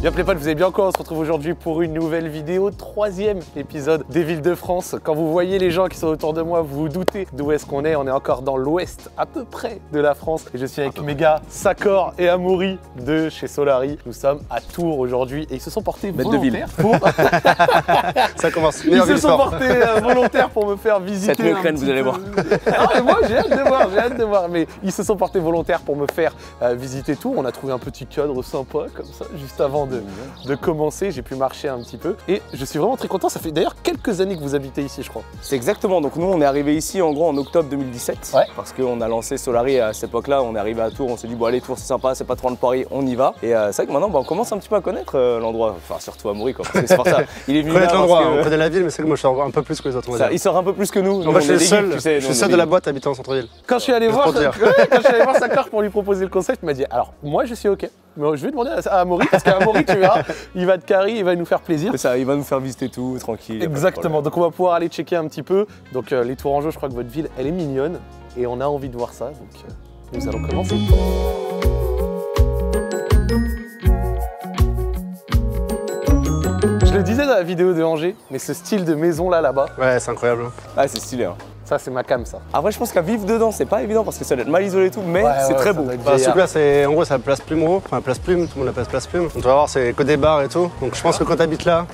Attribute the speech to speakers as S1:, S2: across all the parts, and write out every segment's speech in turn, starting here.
S1: Bien les potes, vous avez bien quoi On se retrouve aujourd'hui pour une nouvelle vidéo, troisième épisode des villes de France. Quand vous voyez les gens qui sont autour de moi, vous vous doutez d'où est-ce qu'on est. On est encore dans l'ouest, à peu près, de la France. Et je suis avec mes gars Sakor et Amoury de chez Solari. Nous sommes à Tours aujourd'hui et ils se sont portés
S2: Maître de ville.
S1: volontaires pour...
S2: Ça commence.
S1: Ils se sont portés euh, volontaires pour me faire visiter.
S2: Cette Ukraine, vous allez voir.
S1: Ah, mais moi j'ai hâte de voir, j'ai hâte de voir. Mais ils se sont portés volontaires pour me faire euh, visiter tout. On a trouvé un petit cadre sympa comme ça, juste avant de, de commencer. J'ai pu marcher un petit peu. Et je suis vraiment très content. Ça fait d'ailleurs quelques années que vous habitez ici, je crois.
S2: C'est exactement. Donc nous, on est arrivé ici en gros en octobre 2017.
S1: Ouais.
S2: Parce qu'on a lancé Solari à cette époque-là. On est arrivé à Tours. On s'est dit bon allez Tours c'est sympa, c'est pas trop loin de Paris, on y va. Et euh, c'est vrai que maintenant, bah, on commence un petit peu à connaître euh, l'endroit. Enfin surtout à Maury quoi. C'est pour ça. Il est venu
S3: connaître l'endroit,
S2: que-
S3: on connaît la ville, mais c'est que moi je sors un peu plus que les autres. on va
S2: ça,
S3: dire.
S2: il sort un peu plus que nous. Nous,
S3: En fait,
S2: on
S3: je suis
S2: est
S3: le seul,
S2: tu sais,
S3: je suis seul de la boîte habitant en centre-ville.
S1: Quand je suis allé voir, quand je suis allé voir Sakar pour lui proposer le concept, il m'a dit alors moi je suis ok. Mais je vais demander à Amaury parce qu'Amaury tu verras, il va te carrer, il va nous faire plaisir.
S2: C'est ça, il va nous faire visiter tout, tranquille.
S1: Exactement, donc on va pouvoir aller checker un petit peu. Donc euh, les Tourangeaux, je crois que votre ville, elle est mignonne et on a envie de voir ça. Donc euh, nous allons commencer. Je le disais dans la vidéo de Angers, mais ce style de maison là là-bas,
S3: Ouais, c'est incroyable.
S2: problème. Ah, c'est stylé. Hein.
S1: Ça c'est ma cam ça.
S2: Après, je pense qu'à vivre dedans, c'est pas évident parce que ça doit être mal isolé et tout, mais
S1: Ouais,
S2: c'est
S1: ouais,
S2: très beau.
S3: Bah, ce
S1: vieillard.
S3: truc là, c'est en gros, c'est la place Plumereau, enfin place Plume, tout le monde l'appelle place Plume. Donc tu vas voir, c'est que des bars et tout. Donc je pense que quand t'habites là,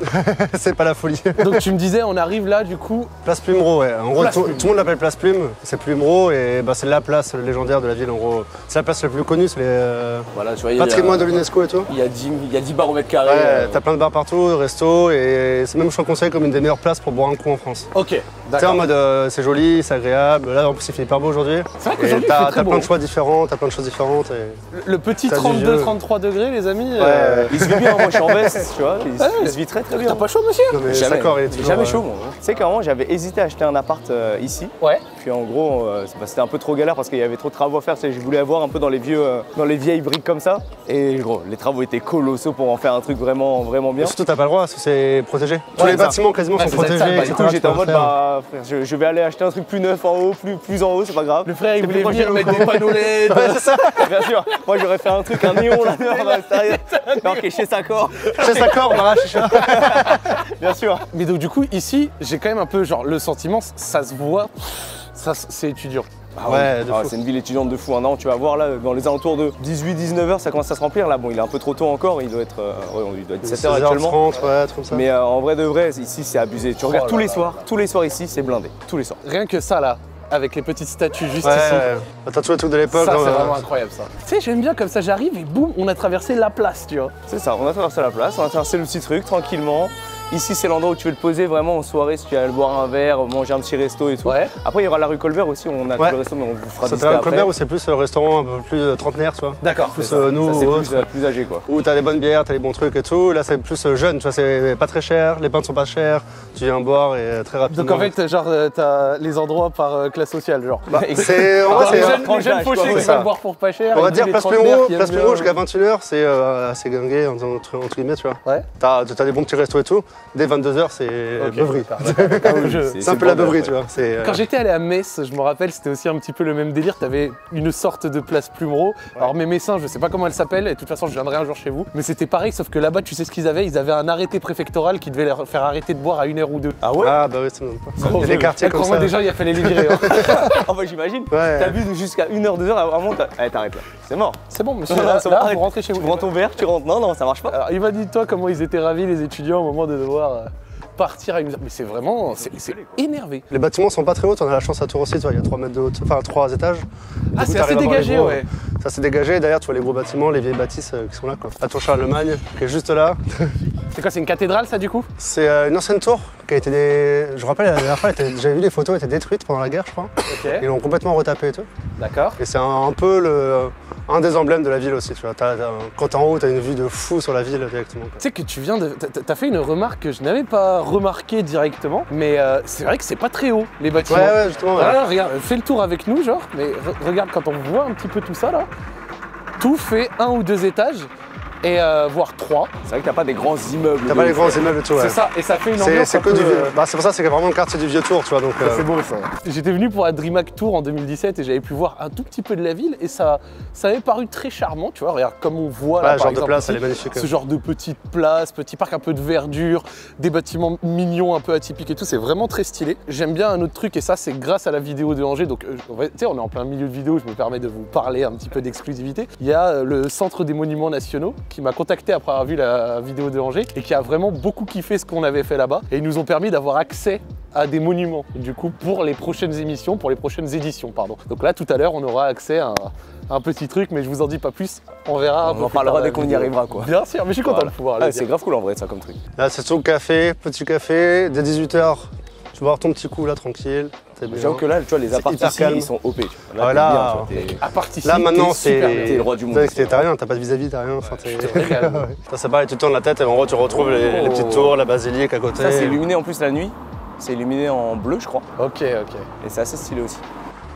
S3: c'est pas la folie.
S1: Donc tu me disais, on arrive là du coup.
S3: place Plumereau, ouais. En gros, tout, le monde l'appelle place Plume. C'est Plumereau et bah, c'est la place légendaire de la ville. En gros, c'est la place la plus connue, c'est les euh,
S2: Voilà, tu vois, il y a-
S3: patrimoine de l'UNESCO et tout.
S2: Il y a 10, il y a 10 bars au mètre carré.
S3: Ouais,
S2: euh,
S3: t'as plein de bars partout, restos et c'est même je te conseille comme une des meilleures places pour boire un coup en France.
S1: Ok,
S3: sais, en
S1: d'accord.
S3: mode euh, c'est joli, c'est agréable. Là, en plus, il fait hyper beau aujourd'hui.
S1: C'est vrai
S3: Et
S1: qu'aujourd'hui il
S3: t'as
S1: beau.
S3: plein de choix différents, t'as plein de choses différentes. Et...
S1: Le petit
S3: T'as du vieux.
S1: 32-33 degrés les amis.
S3: Ouais,
S1: euh,
S2: Il se vit bien, moi je suis en veste, tu vois, il, se- il se vit très très bien.
S1: T'as pas chaud monsieur
S3: Non, mais
S2: Jamais,
S3: d'accord, il est
S2: j'ai
S3: toujours,
S2: jamais
S3: euh,
S2: chaud moi. Tu sais qu'avant j'avais hésité à acheter un appart euh, ici,
S1: Ouais.
S2: puis en gros euh, c'est- bah, c'était un peu trop galère parce qu'il y avait trop de travaux à faire, tu sais, je voulais avoir un peu dans les vieux, euh, dans les vieilles briques comme ça, et gros les travaux étaient colossaux pour en faire un truc vraiment vraiment bien.
S3: Mais surtout, t'as pas le droit, parce que c'est protégé. Tous
S1: Ouais,
S3: les
S1: ça.
S3: bâtiments quasiment
S1: Ouais,
S3: sont
S1: c'est ça,
S3: protégés,
S1: bah,
S2: Du coup
S3: tu
S2: j'étais en mode
S3: le faire.
S2: bah frère je, je vais aller acheter un truc plus neuf en haut, plus, plus en haut, c'est pas grave.
S1: Le frère il voulait venir mettre des panneaux LED.
S2: Ouais, c'est ça, bien sûr. Moi j'aurais fait un truc, un néon là dehors à l'extérieur. Que chez Sakor,
S3: Chez Sakor, on arrache chicha.
S2: bien sûr.
S1: Mais donc du coup ici j'ai quand même un peu genre le sentiment ça se voit, ça c'est étudiant.
S2: Ah
S3: Ouais,
S2: Ah, c'est une ville étudiante de fou. Un an, tu vas voir là, dans les alentours de 18-19 heures, ça commence à se remplir. Là, bon, il est un peu trop tôt encore. Il doit être, euh, ouais, il doit être 7 heures actuellement.
S3: 16h30, ouais, truc comme ça.
S2: Mais euh, en vrai de vrai, ici, c'est abusé. Tu regardes
S1: Oh
S2: tous
S1: là
S2: les
S1: là.
S2: soirs, tous les soirs ici, c'est blindé, tous les soirs.
S1: Rien que ça là, avec les petites statues juste
S3: Ouais,
S1: ici.
S3: ouais. T'as tous les trucs de l'époque.
S1: Ça
S3: hein,
S1: c'est
S3: euh,
S1: vraiment incroyable ça. Tu sais j'aime bien comme ça j'arrive et boum on a traversé la place tu vois.
S2: C'est ça. On a traversé la place, on a traversé le petit truc tranquillement. Ici, c'est l'endroit où tu veux te poser vraiment en soirée si tu veux aller boire un verre, manger un petit resto et tout.
S1: Ouais.
S2: Après, il y aura la rue Colbert aussi. On a
S3: Ouais.
S2: tout le resto, mais on vous fera
S3: t'as le
S2: après.
S3: Colbert où c'est plus le restaurant un peu plus euh, trentenaire, tu vois.
S1: D'accord.
S3: Plus
S2: Ça,
S3: euh, nous
S2: ça, c'est
S3: ou
S2: plus, euh, plus âgé quoi.
S3: Où t'as les bonnes bières, t'as les bons trucs et tout. Là, c'est plus jeune, tu vois, c'est pas très cher, les pains ne sont pas chers, tu viens boire et très rapidement.
S1: Donc en fait genre t'as les endroits par classe sociale genre.
S3: c'est. En vrai, c'est-
S1: les jeunes fauchés qui
S3: ça.
S1: boire pour pas cher.
S3: On va dire place
S1: qui
S3: place jusqu'à 21h, c'est assez guingué entre, guillemets, tu vois.
S1: Ouais.
S3: T'as as des bons petits restos et tout. Dès 22h, c'est
S1: Ok,
S3: beuverie. C'est un peu la beuverie,
S2: ouais.
S3: tu vois. Euh,
S1: Quand j'étais allé à Metz, je me rappelle, c'était aussi un petit peu le même délire. T'avais une sorte de place Plumereau. Alors mes Messins, je sais pas comment elle s'appelle, et de toute façon je viendrai un jour chez vous. Mais c'était pareil, sauf que là-bas, tu sais ce qu'ils avaient? Ils avaient un arrêté préfectoral qui devait leur faire arrêter de boire à une heure ou deux.
S2: Ah ouais?
S3: Ah bah oui, c'est même pas. Il y a
S1: Gros
S3: des
S1: jeu.
S3: quartiers
S1: Eh,
S3: comme ça.
S1: déjà, il a fallu les virer. hein.
S2: Ah j'imagine.
S3: Ouais.
S2: T'as bu jusqu'à 1h, 2h, à un moment, t'as- Allez, t'arrêtes là. C'est mort.
S1: C'est bon, monsieur. Là,
S2: c'est
S1: là,
S2: bon,
S1: vous rentrez chez
S2: Tu
S1: vous.
S2: prends ton verre, tu rentres. Non, non, ça marche pas.
S1: Alors, il m'a dit, toi, comment ils étaient ravis, les étudiants, au moment de devoir euh, partir à une. Mais c'est vraiment. C'est c'est énervé.
S3: Les bâtiments sont pas très hauts, on a la chance à Tours aussi, tu vois, il y a 3 mètres de haute, enfin 3 étages.
S1: Ah, c'est assez dégagé,
S3: gros,
S1: ouais.
S3: Ça c'est dégagé, derrière tu vois les gros bâtiments, les vieilles bâtisses euh, qui sont là quoi. La tour Charlemagne, qui est juste là.
S1: C'est quoi, c'est une cathédrale, ça, du coup?
S3: C'est euh, une ancienne tour qui a été des... Je me rappelle la dernière fois, j'avais vu les photos, elle était détruite pendant la guerre je crois.
S1: Ok,
S3: Ils l'ont complètement retapée et tout.
S1: d'accord.
S3: Et c'est un, un peu le, un des emblèmes de la ville aussi, tu vois. Quand t'es en haut, t'as une vue de fou sur la ville directement.
S1: Tu sais que tu viens de. t'as- T'as fait une remarque que je n'avais pas remarquée directement, mais euh, c'est vrai que c'est pas très haut, les bâtiments.
S3: Ouais, ouais, justement. ouais.
S1: Ah, regarde, fais le tour avec nous, genre, mais re- regarde quand on voit un petit peu tout ça là, tout fait un ou deux étages. Et euh, voire 3.
S2: C'est vrai que t'as pas des grands immeubles.
S3: T'as pas les grands immeubles et tout, ouais.
S1: C'est ça, et ça fait une
S3: C'est
S1: ambiance
S3: c'est que
S1: peu,
S3: du vieux.
S1: euh,
S3: Bah, c'est pour ça, c'est vraiment le quartier du vieux tour, tu vois. Donc, euh,
S1: C'est beau ça. J'étais venu pour la DreamHack Tour en 2017 et j'avais pu voir un tout petit peu de la ville et ça, ça m'avait paru très charmant, tu vois. Regarde comme on voit là,
S3: ouais,
S1: par
S3: genre de
S1: exemple,
S3: place,
S1: ici,
S3: elle est magnifique.
S1: ce genre de petites places, petits parcs, un peu de verdure, des bâtiments mignons, un peu atypiques et tout, c'est vraiment très stylé. J'aime bien un autre truc et ça c'est grâce à la vidéo de Angers. Donc euh, tu sais, on est en plein milieu de vidéo, je me permets de vous parler un petit peu d'exclusivité. Il y a euh, le Centre des Monuments Nationaux qui m'a contacté après avoir vu la vidéo de Angers et qui a vraiment beaucoup kiffé ce qu'on avait fait là-bas et ils nous ont permis d'avoir accès à des monuments du coup pour les prochaines émissions, pour les prochaines éditions pardon. Donc là tout à l'heure on aura accès à un, à un petit truc mais je vous en dis pas plus, on verra.
S2: On en parlera dès
S1: la
S2: qu'on y arrivera, quoi.
S1: Bien sûr, mais je suis content
S2: Voilà.
S1: de pouvoir
S2: Ah, c'est grave cool en vrai ça comme truc.
S3: Là, c'est tout café, petit café, dès 18h. Tu vas avoir ton petit coup là, tranquille. C'est bien.
S2: J'avoue que là, tu vois, les
S3: C'est
S2: apparts
S3: hyper
S2: ici,
S3: calme.
S2: ils sont OP. tu vois.
S3: Ouais,
S2: t'es
S3: là,
S2: bien, tu vois,
S3: Là maintenant
S1: bien.
S2: T'es le roi du monde.
S3: T'as rien, t'as pas de vis-à-vis, t'as rien. Enfin. Ouais. Ça c'est pareil, tu tournes la tête et en gros tu retrouves les, les petites tours, la basilique à côté.
S2: Ça, c'est illuminé en plus la nuit. C'est illuminé en bleu, je crois.
S1: Ok, ok.
S2: Et c'est assez stylé aussi.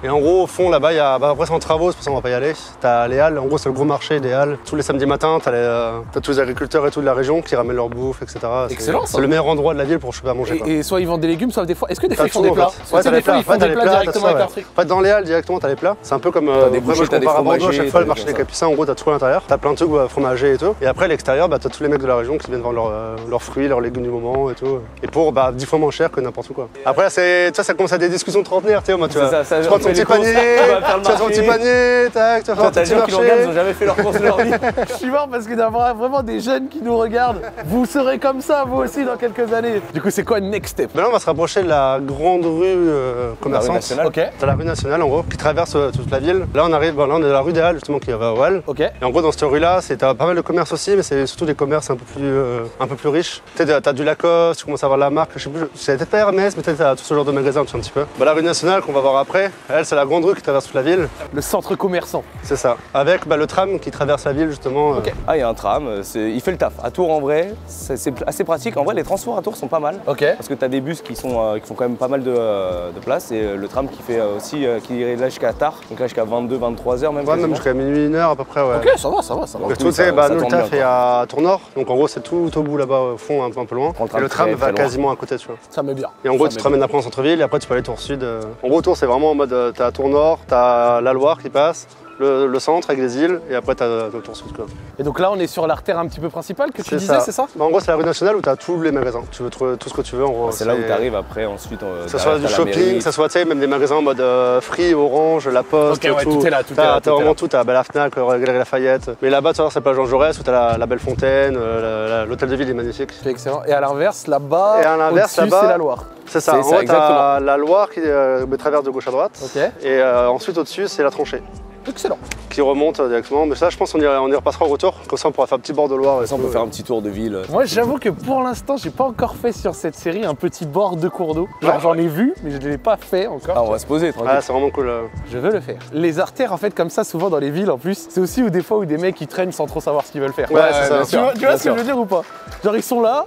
S3: Et en gros, au fond, là-bas, il y a. Bah, après, c'est en travaux, c'est pour ça qu'on va pas y aller. T'as les halles, en gros, c'est le gros marché des halles. Tous les samedis matins, t'as les, euh, t'as tous les agriculteurs et tout de la région qui ramènent leur bouffe, etc. C'est-
S1: Excellent, ça.
S3: C'est le meilleur endroit de la ville pour choper à manger. quoi.
S1: Et, et soit ils vendent des légumes, soit des fois. Est-ce que des fois
S3: T'as
S1: ils font
S3: tout,
S1: des
S3: en
S1: plats
S3: fait. Ouais, t'as
S1: des
S3: les
S1: fois
S3: plats.
S1: ils font
S3: Ouais, t'as
S1: des
S3: les
S1: plats
S3: plats, t'as
S1: directement
S3: ça,
S1: avec
S3: ouais.
S1: leur fric.
S3: En fait, dans les halles, directement, t'as les plats. C'est un peu comme. euh,
S2: des
S3: moi, je
S2: bouchées, t'as des
S3: compare à Bordeaux, à
S2: fromagers,
S3: chaque fois, le
S2: t'as
S3: marché
S2: des
S3: des en gros, t'as tout à l'intérieur. T'as plein de trucs bah, fromagers et tout. Et après, à l'extérieur, bah, t'as tous les mecs de la région qui viennent vendre leurs euh, leurs fruits, leurs légumes du moment et tout. Et pour bah, 10 fois moins cher que n'importe où, quoi. Après, c'est, tu vois, ça commence à des discussions de trentenaires, tu sais, moi, tu
S2: C'est
S3: vois.
S2: ça, ça,
S3: Tu prends
S2: on
S3: ton petit panier,
S2: tu
S3: tu as ton
S2: marché.
S3: petit panier, tac, tu vas faire ton petit
S2: des gens qui nous regardent, ils ont
S3: marché.
S2: jamais fait leur course de leur vie.
S1: Je suis mort parce que d'avoir vraiment des jeunes qui nous regardent, vous serez comme ça vous aussi dans quelques années. Du coup, c'est quoi le next step?
S3: Maintenant, on va se rapprocher de la grande rue euh, commerçante.
S2: nationale.
S1: Ok,
S3: T'as la rue nationale en gros qui traverse euh, toute la ville. Là on arrive, bon, là on est dans la rue des Halles justement qui va au Halles.
S1: ok.
S3: Et en gros dans cette rue là, c'est t'as pas mal de commerces aussi, mais c'est surtout des commerces un peu plus, euh, un peu plus riches. Tu t'as- t'as du Lacoste, tu commences à voir la marque, je sais plus, c'est peut-être pas Hermès, mais peut-être t'as tout ce genre de magasins tu sais, un petit peu. Bah, la rue nationale qu'on va voir après, elle c'est la grande rue qui traverse toute la ville,
S1: Le centre commerçant.
S3: c'est ça. Avec bah, le tram qui traverse la ville justement. euh,
S1: Ok.
S2: Ah, il y a un tram, euh, il fait le taf. À Tours, en vrai, c'est assez pratique. En vrai, les transports à Tours sont pas mal.
S1: Ok.
S2: Parce que tu as des bus qui, sont, euh, qui font quand même pas mal de, euh, de place et le tram qui fait euh, aussi, qui est là jusqu'à tard, donc là jusqu'à 22, 23 heures même.
S3: Ouais, même jusqu'à minuit, une heure à peu près, ouais.
S1: Ok, ça va, ça va, ça va.
S2: Donc,
S3: tout,
S2: ça-
S3: bah,
S2: ça
S3: nous le taf
S2: bien,
S3: est à Tour Nord, donc en gros c'est tout au bout là-bas au fond, un peu, un peu loin.
S2: Le tram
S3: Et le tram va quasiment à côté, tu vois.
S1: Ça met bien.
S3: Et en gros, tu te ramènes après en centre-ville et après tu peux aller tour sud. En gros, tour, c'est vraiment en mode t'as tour nord, t'as la Loire qui passe, le, le centre avec les îles et après t'as le tour sud. Quoi.
S1: Et donc là, on est sur l'artère un petit peu principale que tu disais, c'est ça?
S3: Bah, En gros, c'est la rue nationale où t'as tous les magasins. Tu veux trouver tout ce que tu veux en gros.
S2: C'est là où tu arrives après, ensuite. euh,
S3: Que ce soit du
S2: la
S3: shopping, que ce soit tu même des magasins en mode euh, Free, Orange, La Poste,
S1: ouais,
S3: tout.
S1: tout est là, tout est
S3: T'as-
S1: là,
S3: T'as
S1: tout est
S3: vraiment tout, t'as bah, la Fnac, euh, Galerie Lafayette. Mais là-bas, tu vois, c'est pas Jean Jaurès où t'as la, la Belle Fontaine, euh, la- la- l'hôtel de ville est magnifique.
S1: C'est excellent. Et à l'inverse, là-bas,
S3: Et à l'inverse,
S1: au-dessus,
S3: là-bas-
S1: c'est la Loire.
S3: C'est ça,
S2: C'est
S3: en
S2: ça,
S3: gros, la Loire qui euh, me traverse de gauche à droite.
S1: Ok.
S3: Et euh, ensuite, au-dessus, c'est la tranchée.
S1: Excellent.
S3: qui remonte euh, directement. Mais ça, je pense qu'on y, on y repassera au retour. Comme ça, on pourra faire un petit bord de Loire. et
S2: Ça, on peut faire un petit tour de ville.
S1: Moi, j'avoue que pour l'instant, j'ai pas encore fait sur cette série un petit bord de cours d'eau. Genre,
S3: Ouais.
S1: j'en ai vu, mais je ne l'ai pas fait encore.
S2: Ah, on va se poser, tranquille.
S3: Ah, c'est vraiment cool. euh.
S1: Je veux le faire. Les artères, en fait, comme ça, souvent dans les villes, en plus, c'est aussi où des fois où des mecs ils traînent sans trop savoir ce qu'ils veulent faire.
S3: Ouais, c'est ça.
S2: bien
S1: Tu
S2: sûr,
S1: vois, tu vois
S2: bien
S1: ce que je veux dire ou pas? Genre, ils sont là.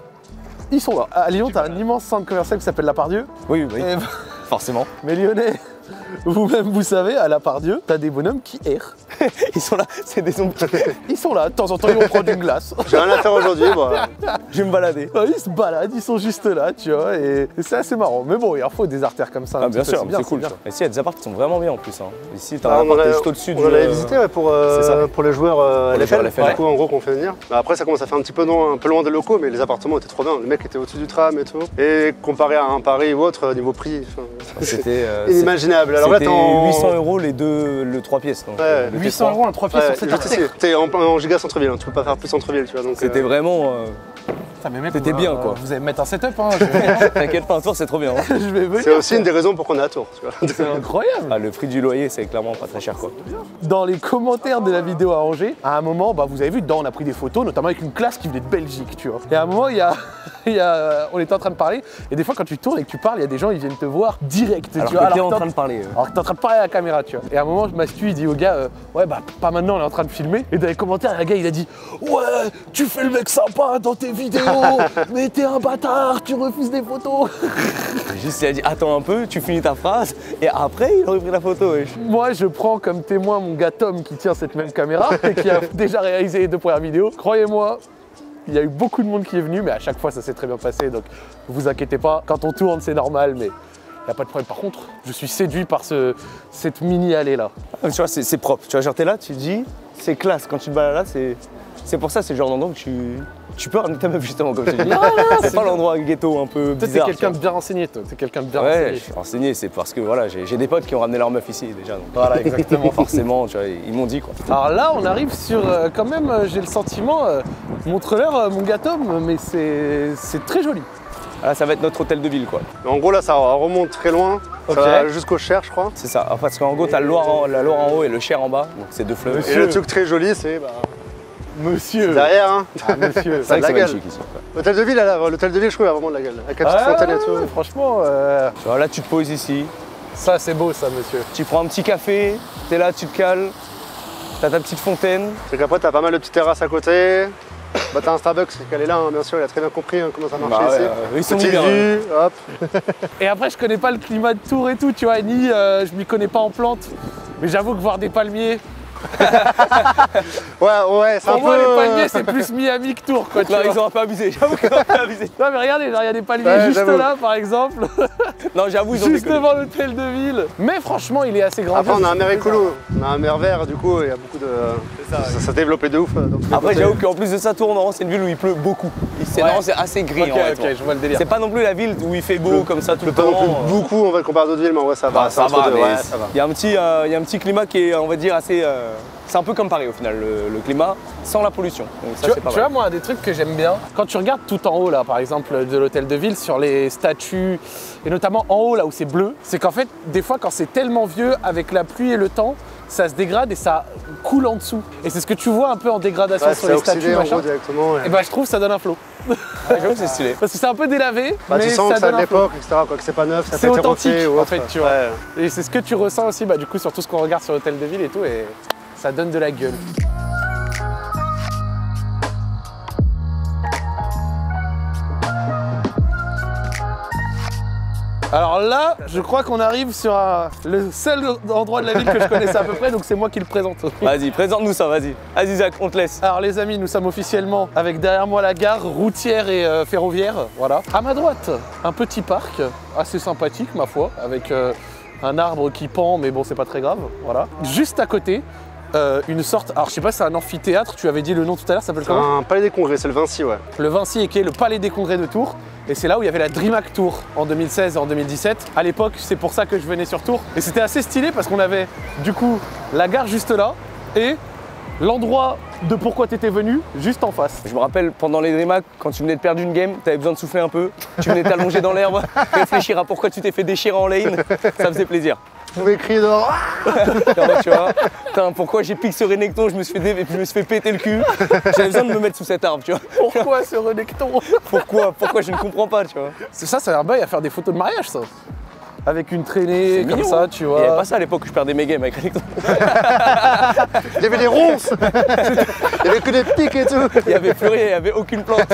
S1: Ils sont là. À Lyon, t'as un immense centre commercial qui s'appelle La Pardieu.
S2: Oui, oui,
S1: Et-
S2: forcément.
S1: mais Lyonnais, vous-même, vous savez, à La Pardieu, t'as des bonhommes qui errent.
S2: Ils sont là, c'est des zombies.
S1: Ils sont là, de temps en temps, ils vont prendre une glace.
S3: J'ai rien à faire aujourd'hui. bah.
S2: Je vais me balader.
S1: Ouais, Ils se baladent, ils sont juste là, tu vois, et, et c'est assez marrant. Mais bon, il en faut des artères comme ça.
S2: Ah, bien sûr, c'est cool.
S1: bien.
S2: Et si, il y a des apparts qui sont vraiment bien en plus. hein. Ici, t'as
S3: Ah,
S2: un
S3: on
S2: appart juste au-dessus
S3: on
S2: du.
S3: en avait
S2: euh,
S3: visité ouais, pour, euh, pour les joueurs euh,
S2: Pour les joueurs
S3: LFL,
S2: LFL,
S3: du coup, en gros, qu'on fait venir. Bah, après, ça commence à faire un petit peu, non, un peu loin des locaux, mais les appartements étaient trop bien. Le mec était au-dessus du tram et tout. Et comparé à un Paris ou autre, euh, niveau prix,
S2: C'était. euh,
S3: inimaginable. Alors là,
S2: C'était
S3: t'es en
S2: 800 euros les deux, le 3 pièces. donc,
S3: Ouais.
S2: le
S1: 800
S2: T3.
S1: euros, un 3 pièces sur cette
S3: juste
S1: artère.
S3: ici. T'es en, en giga centre-ville, hein, tu peux pas faire plus centre-ville, tu vois.
S2: C'était
S3: euh,
S2: vraiment. Euh, C'était bien, quoi.
S1: Vous allez me mettre un setup, hein. Je,
S2: T'inquiète pas, un tour, c'est trop bien. hein.
S1: je.
S3: C'est aussi une des raisons pour qu'on est à Tours, tu vois.
S1: C'est incroyable.
S2: Ah, le prix du loyer, c'est clairement pas très cher quoi.
S1: Dans les commentaires de la vidéo à Angers, à un moment, bah, vous avez vu, dedans, on a pris des photos, notamment avec une classe qui venait de Belgique, tu vois. Et à un moment, il y a, il y a- on était en train de parler, et des fois, quand tu tournes et que tu parles, il y a des gens, ils viennent te voir 10 direct.
S2: Alors
S1: tu
S2: que
S1: vois,
S2: t'es en train de parler. euh.
S1: alors que t'es en train de parler à la caméra, tu vois. Et à un moment, Mastu, il dit au gars, euh, ouais, bah, pas maintenant, on est en train de filmer. Et dans les commentaires, le gars, il a dit, ouais, tu fais le mec sympa dans tes vidéos, mais t'es un bâtard, tu refuses des photos.
S2: Juste, il a dit attends un peu, tu finis ta phrase, et après, il aurait pris la photo. wesh.
S1: Moi, je prends comme témoin mon gars Tom qui tient cette même caméra et qui a déjà réalisé les deux premières vidéos. Croyez-moi, il y a eu beaucoup de monde qui est venu, mais à chaque fois, ça s'est très bien passé. Donc, vous inquiétez pas. Quand on tourne, c'est normal, mais il n'y a pas de problème. Par contre, je suis séduit par ce, cette mini-allée là.
S2: Ah, Tu vois, c'est c'est propre. Tu vois, genre, t'es là, tu te dis, c'est classe. Quand tu te balades là, c'est. C'est pour ça, c'est le genre d'endroit que tu, tu peux ramener ta meuf justement, comme tu dis. c'est pas l'endroit ghetto un peu
S1: Toi, t'es
S2: bizarre.
S1: quelqu'un de bien renseigné, toi. T'es quelqu'un de bien.
S2: Ouais,
S1: renseigné.
S2: je suis renseigné, c'est parce que voilà, j'ai des potes qui ont ramené leur meuf ici déjà. Donc,
S1: Voilà, exactement.
S2: forcément, tu vois, ils m'ont dit quoi.
S1: Alors là, on arrive sur, euh, quand même, euh, j'ai le sentiment, euh, montre-leur euh, mon Tom, mais c'est c'est très joli.
S2: Là, ça va être notre hôtel de ville quoi.
S3: En gros, là, ça remonte très loin. Jusqu'au Cher, je crois.
S2: C'est ça. Ah, Parce qu'en gros, t'as la Loire en haut et le Cher en bas, donc c'est deux fleuves.
S1: Monsieur.
S3: Et le truc très joli, c'est bah,
S1: Monsieur
S3: derrière. Hein.
S1: Ah, monsieur
S2: C'est vrai que
S3: la gueule.
S2: ici.
S3: L'hôtel de ville, là, l'hôtel de ville, je trouve, il a vraiment de la gueule. Avec la petite
S1: Ah,
S3: fontaine et tout.
S1: Franchement, euh,
S2: Tu vois, là, tu te poses ici,
S1: ça c'est beau ça, monsieur.
S2: tu prends un petit café, t'es là, tu te cales, t'as ta petite fontaine.
S3: C'est qu'après, t'as pas mal de petites terrasses à côté. Bah, t'as un Starbucks qui est là, hein, bien sûr, il a très bien compris hein, comment ça marche
S2: Bah ouais,
S3: ici.
S2: euh, ils sont bien. hein.
S3: hop.
S1: Et après, je connais pas le climat de Tours et tout, tu vois, ni euh, je m'y connais pas en plantes. Mais j'avoue que voir des palmiers,
S3: Ouais, ouais, c'est un
S1: pour moi,
S3: peu.
S1: les palmiers, c'est plus Miami que Tours, quoi. Tu
S2: Non,
S1: vois.
S2: ils ont un peu abusé, j'avoue qu'ils ont un peu abusé.
S1: Non, mais regardez, il y a des palmiers
S3: Ouais,
S1: juste là, par exemple,
S2: Non, j'avoue, ils ont
S1: juste devant l'hôtel de ville. Mais franchement, il est assez grand.
S3: Après, on a un maire écolo, on a un maire vert, du coup, il y a beaucoup de.
S2: ça,
S3: ça, s'est développé de ouf. donc,
S2: Après, j'avoue qu'en plus de ça, Tours, normalement, c'est une ville où il pleut beaucoup. C'est
S1: Ouais.
S2: assez gris
S1: Ok,
S2: en fait.
S1: ok, je vois le délire.
S2: C'est pas non plus la ville où il fait beau comme ça tout le
S3: Pas
S2: temps.
S3: non plus beaucoup, on va comparer à d'autres villes, mais en vrai, ça va.
S2: Bah,
S3: c'est
S2: ça va,
S3: ouais, ça va.
S2: il y, a un petit, euh, il y a un petit climat qui est, on va dire, assez. euh, c'est un peu comme Paris au final, le, le climat, sans la pollution. Donc ça,
S1: Tu,
S2: c'est
S1: vois,
S2: pas
S1: tu
S2: mal.
S1: vois, moi, un des trucs que j'aime bien, quand tu regardes tout en haut, là, par exemple, de l'hôtel de ville, sur les statues, et notamment en haut, là où c'est bleu, c'est qu'en fait, des fois, quand c'est tellement vieux, avec la pluie et le temps, ça se dégrade et ça coule en dessous. Et c'est ce que tu vois un peu en dégradation
S3: Ouais,
S1: sur
S3: c'est
S1: les statues,
S3: oxydé en gros directement. ouais.
S1: Et ben, je trouve que ça donne un flow.
S2: Ouais, j'avoue que c'est stylé.
S1: Parce que c'est un peu délavé,
S3: Bah,
S1: mais
S3: tu sens
S1: ça
S3: que
S1: donne
S3: de l'époque, etc. Quoi, que c'est pas neuf, ça
S1: C'est authentique,
S3: refait ou
S1: en
S3: autre.
S1: fait, tu vois.
S3: Ouais.
S1: Et c'est ce que tu ressens aussi, bah, du coup, sur tout ce qu'on regarde sur l'hôtel de ville et tout, et ça donne de la gueule. Alors là, je crois qu'on arrive sur un- le seul endroit de la ville que je connaissais à peu près, donc c'est moi qui le présente.
S2: Vas-y, présente-nous ça, vas-y. Vas-y, Zach, on te laisse.
S1: Alors les amis, nous sommes officiellement avec derrière moi la gare routière et euh, ferroviaire, voilà. À ma droite, un petit parc assez sympathique ma foi, avec euh, un arbre qui pend, mais bon c'est pas très grave, voilà. Juste à côté, euh, une sorte, alors je sais pas, c'est un amphithéâtre. Tu avais dit le nom tout à l'heure, ça s'appelle
S3: C'est
S1: comment
S3: un palais des congrès, c'est le Vinci, ouais.
S1: Le Vinci, qui est le Palais des Congrès de Tours. Et c'est là où il y avait la DreamHack Tour en 2016 et en 2017. À l'époque, c'est pour ça que je venais sur Tours. Et c'était assez stylé parce qu'on avait du coup la gare juste là et l'endroit de pourquoi tu étais venu juste en face.
S2: Je me rappelle pendant les DreamHack, quand tu venais de perdre une game, t'avais besoin de souffler un peu, tu venais t'allonger dans l'herbe, réfléchir à pourquoi tu t'es fait déchirer en lane, ça faisait plaisir.
S3: Vous pouvez crier dehors.
S2: Genre, tu vois, putain, pourquoi j'ai piqué ce Renekton, je me suis fait dé- et puis je me suis fait péter le cul. J'avais besoin de me mettre sous cet arbre, tu vois.
S1: Pourquoi ce renecton
S2: Pourquoi? Pourquoi? Je ne comprends pas, tu vois.
S1: C'est ça, c'est un bail à faire des photos de mariage, ça. Avec une traînée, comme
S2: mignon,
S1: ça,
S2: hein.
S1: tu
S2: Il n'y avait
S1: vois.
S2: pas ça à l'époque où je perdais mes games avec Renekton.
S3: Il y avait des ronces Il y avait que des pics et tout
S2: Il n'y avait plus rien, il n'y avait aucune plante,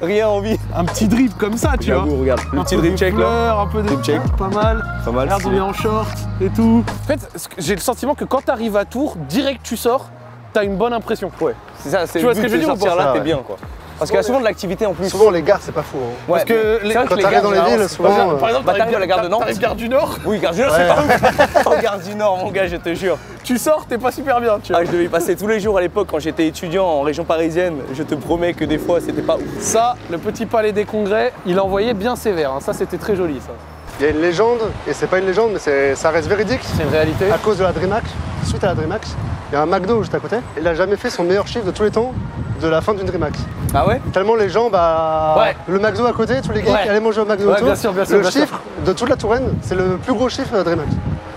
S2: rien en vie.
S1: Un petit drip comme ça, tu vois.
S2: Regarde, le
S1: Un
S2: petit drip check là.
S1: un peu de
S2: Drip check.
S1: pas mal.
S2: Pas mal.
S1: Regarde, on est en short et tout. En fait, j'ai le sentiment que quand t'arrives à Tours, direct tu sors, t'as une bonne impression.
S2: Ouais, c'est ça, c'est
S1: Tu vois ce que je veux dire
S2: sortir là,
S3: Ça,
S2: t'es
S3: ouais.
S2: bien quoi. Parce qu'il y a souvent de l'activité en plus.
S3: Souvent, les gares, c'est pas fou. hein.
S2: Ouais,
S1: Parce que les-
S3: Quand t'arrives
S2: gares,
S3: dans les villes, souvent, euh,
S1: Par exemple,
S2: Bah,
S1: t'arrives
S2: à la gare de Nantes.
S1: T'arrives gare du Nord,
S2: Oui, Gare du Nord, c'est pas ouf. Gare du Nord, mon gars, je te jure.
S1: tu sors, t'es pas super bien, tu vois.
S2: Ah, je devais y passer tous les jours à l'époque quand j'étais étudiant en région parisienne. Je te promets que des fois, c'était pas ouf.
S1: Ça, le petit palais des congrès, il envoyait bien sévère. hein. Ça, c'était très joli, ça.
S3: Il y a une légende, et c'est pas une légende, mais ça reste véridique.
S1: C'est une réalité.
S3: À cause de la DreamHack, suite à la DreamHack, il y a un McDo juste à côté. Il a jamais fait son meilleur chiffre de tous les temps de la fin d'une DreamHack.
S2: Ah ouais
S3: Tellement les gens, bah.
S1: Ouais.
S3: Le McDo à côté, tous les geeks
S1: Ouais.
S3: qui allaient manger au McDo
S1: Ouais,
S3: autour.
S1: bien sûr, bien sûr,
S3: Le
S1: bien sûr.
S3: chiffre de toute la Touraine, c'est le plus gros chiffre de la DreamHack.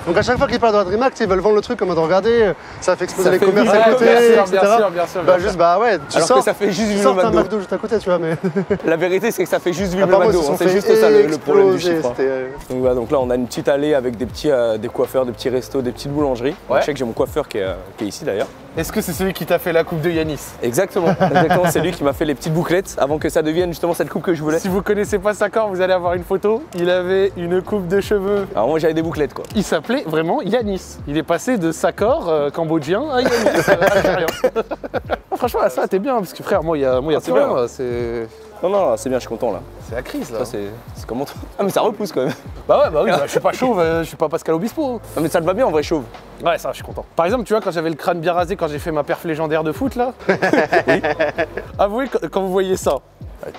S3: Donc à chaque fois qu'ils parlent de la DreamHack, ils veulent vendre le truc comme de regarder, ça fait exploser
S2: Ça
S3: les
S2: fait
S3: commerces à côté,
S1: bien sûr,
S3: etc.
S1: bien sûr, bien sûr.
S3: Bah juste, bah ouais, tu
S2: Alors
S3: sors,
S2: que ça fait juste
S3: tu sors,
S2: le
S3: t'as un
S2: McDo.
S3: McDo juste à côté, tu vois, mais...
S2: La vérité, c'est que ça fait juste vivre le McDo.
S3: sont
S2: C'est juste ça le, le problème du chiffre. hein.
S3: euh,
S2: Donc, donc là, on a une petite allée avec des petits euh, des coiffeurs, des petits restos, des petites boulangeries. Donc,
S1: Ouais.
S2: je sais que j'ai mon coiffeur qui est, euh, qui est ici d'ailleurs.
S1: Est-ce que c'est celui qui t'a fait la coupe de Yanis
S2: Exactement, exactement. C'est lui qui m'a fait les petites bouclettes avant que ça devienne justement cette coupe que je voulais.
S1: Si vous connaissez pas Sakor, vous allez avoir une photo. Il avait une coupe de cheveux.
S2: Alors moi j'avais des bouclettes quoi.
S1: Il s'appelait vraiment Yanis. Il est passé de Sakor euh, cambodgien à Yanis euh, algérien. Franchement, ça, t'es bien, parce que frère, moi, il y a, moi, y a
S2: Ah,
S1: plein,
S2: bien.
S1: c'est.
S2: Non non, c'est bien, je suis content là.
S1: C'est la crise là.
S2: C'est comment toi Ah mais ça repousse quand même.
S1: Bah ouais, bah oui, bah, je suis pas chauve, euh, je suis pas Pascal Obispo.
S2: Non mais ça te va bien en vrai chauve.
S1: Ouais, ça, je suis content. Par exemple, tu vois, quand j'avais le crâne bien rasé, quand j'ai fait ma perf légendaire de foot là. Avouez, quand, quand vous voyez ça.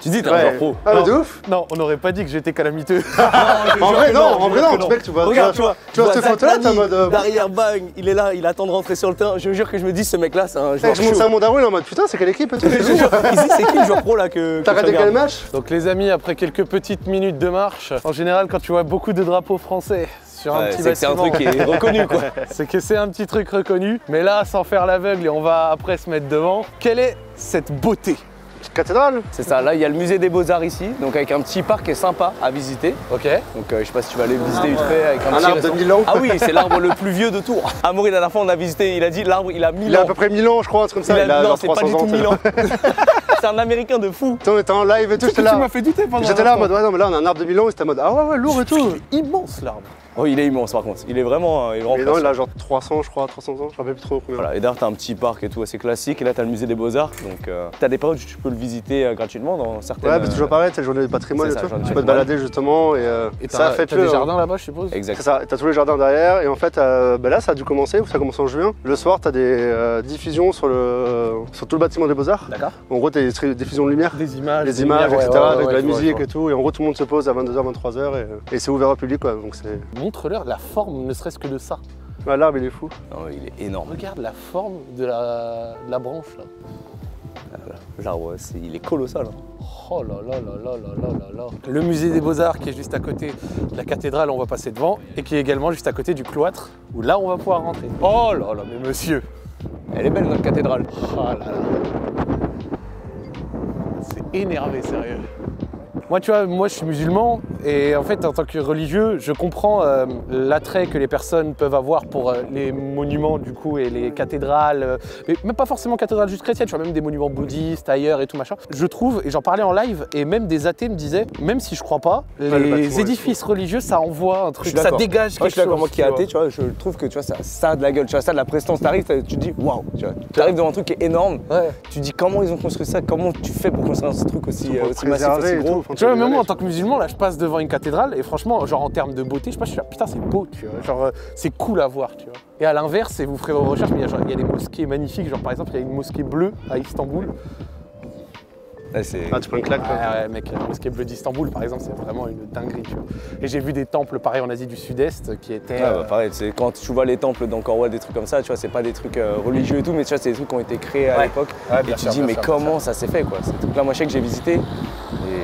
S2: Tu dis t'es un
S3: ouais.
S2: joueur pro.
S3: Ah, mais
S1: Non.
S3: de ouf
S1: Non, on n'aurait pas dit que j'étais calamiteux.
S3: En vrai, non, en vrai, non, tu mec, tu vois,
S2: Regarde,
S3: tu vois, tu vois
S2: vois
S3: cette photo-là, t'es en mode... euh,
S2: Derrière bang, il est là, il attend de rentrer sur le terrain. Je jure que je me dis ce mec là c'est un joueur
S3: Je monte ça à mon daron, il est en mode putain, c'est quelle équipe et tout.
S2: Je jure, ici c'est qui le joueur pro là que.
S3: T'as
S2: tu
S3: regardé quel match
S1: Donc les amis, après quelques petites minutes de marche, en général, quand tu vois beaucoup de drapeaux français sur un
S2: Ouais,
S1: petit
S2: C'est que c'est un
S1: bâtiment,
S2: truc qui est reconnu quoi.
S1: c'est que c'est un petit truc reconnu. Mais là, sans faire l'aveugle, et on va après se mettre devant. Quelle est cette beauté?
S3: Cathédrale
S2: C'est ça, là il y a le musée des beaux-arts ici, donc avec un petit parc qui est sympa à visiter.
S1: Ok.
S2: Donc euh, je sais pas si tu vas aller visiter vite fait avec un,
S3: Un
S2: petit
S3: arbre de
S2: restaurant.
S3: 1000 ans
S2: Ah oui, c'est l'arbre le plus vieux de Tours. Amaury, la dernière fois on a visité, il a dit l'arbre il a 1000
S3: Il a à
S2: ans.
S3: peu près 1000 ans, je crois, un truc comme
S2: Il
S3: ça.
S2: a-
S3: Il a
S2: non, c'est pas
S3: 300
S2: du
S3: ans.
S2: tout
S3: tu sais.
S2: 1000 ans. c'est un américain de fou.
S3: On était en live et tout, j'étais
S1: Tu m'as
S3: là.
S1: fait douter pendant
S3: J'étais là en mode, ouais, non, mais là, on a un arbre de 1000 ans, et c'était en mode, ah ouais, ouais, lourd et tout.
S1: Il est immense l'arbre.
S2: Oh, il est immense par contre. Il est vraiment. euh, Il est
S3: non, il a genre 300, je crois, 300 ans, je me rappelle plus trop combien.
S2: Voilà, et d'ailleurs, t'as un petit parc et tout assez classique. Et là, t'as le musée des Beaux-Arts. Donc, euh, t'as des périodes où tu peux le visiter euh, gratuitement dans certaines.
S3: Ouais, mais c'est toujours pareil, c'est la journée du patrimoine et
S2: ça,
S3: tout. Tu peux te balader justement et, euh,
S1: Et
S3: ça
S1: t'as
S3: a fait
S1: t'as
S3: peu.
S1: des
S3: hein.
S1: jardins là-bas, je suppose
S2: Exact.
S3: C'est ça, t'as tous les jardins derrière et en fait, euh, bah là ça a dû commencer, ça commence en juin. Le soir, t'as des euh, diffusions sur, le, sur tout le bâtiment des Beaux-Arts.
S1: D'accord.
S3: En gros, t'as des diffusions de lumière,
S1: Des images. des
S3: images,
S1: lumières,
S3: etc.,
S1: ouais, ouais,
S3: avec
S1: ouais,
S3: de la musique et tout. Et en gros, tout le monde se pose à 22h, 23h et, et c'est ouvert au public quoi. Donc c'est
S1: montre-leur la forme, ne serait-ce que de ça.
S3: Ah, L'arbre, il est fou.
S2: Ah non, il est énorme.
S1: Regarde la forme de la, branche, là.
S2: Ah, l'arbre, voilà. il est colossal. Hein.
S1: Oh là là là là là là là Le musée des Beaux-Arts qui est juste à côté de la cathédrale, on va passer devant, et qui est également juste à côté du cloître, où là on va pouvoir rentrer. Oh là là, mais monsieur
S2: Elle est belle notre cathédrale.
S1: Oh là là C'est énervé, sérieux. Moi, tu vois, moi je suis musulman, et en fait, en tant que religieux, je comprends euh, l'attrait que les personnes peuvent avoir pour euh, les monuments du coup et les cathédrales, euh, mais même pas forcément cathédrales juste chrétiennes, tu vois, même des monuments bouddhistes ailleurs et tout machin. Je trouve, et j'en parlais en live, et même des athées me disaient, même si je crois pas, les édifices religieux, ça envoie un truc, ça dégage quelque
S2: Moi, je suis
S1: chose.
S2: moi qui est athée, tu vois, je trouve que tu vois, ça, ça a de la gueule, tu vois, ça a de la prestance. T'arrives, tu te dis waouh, tu vois. T'arrives devant un truc qui est énorme,
S1: Ouais.
S2: tu te dis comment ils ont construit ça, comment tu fais pour construire ce truc aussi, euh, massif, aussi gros.
S3: tout,
S1: Tu vois, même moi en tant que musulman, là, je passe devant une cathédrale et franchement, genre en termes de beauté, je sais pas, je suis là, putain, c'est beau, tu vois. Genre, euh, c'est cool à voir, tu vois. Et à l'inverse, et vous ferez vos recherches, mais il y, a y des mosquées magnifiques, genre par exemple, il y a une mosquée bleue à Istanbul.
S2: C'est-
S3: Ah, tu prends une claque quoi.
S1: Ouais, ouais, mec, la mosquée bleue d'Istanbul, par exemple, c'est vraiment une dinguerie, tu vois. Et j'ai vu des temples pareils en Asie du Sud-Est qui étaient.
S2: Ouais, bah,
S1: euh,
S2: pareil, c'est quand tu vois les temples d'Angkor Wat, des trucs comme ça, tu vois, c'est pas des trucs euh, religieux et tout, mais tu vois, c'est des trucs qui ont été créés à
S1: Ouais.
S2: l'époque.
S1: Ouais,
S2: et tu
S1: sûr,
S2: te dis, mais comment ça s'est fait, quoi Ces trucs-là, moi, je sais que j'ai visité,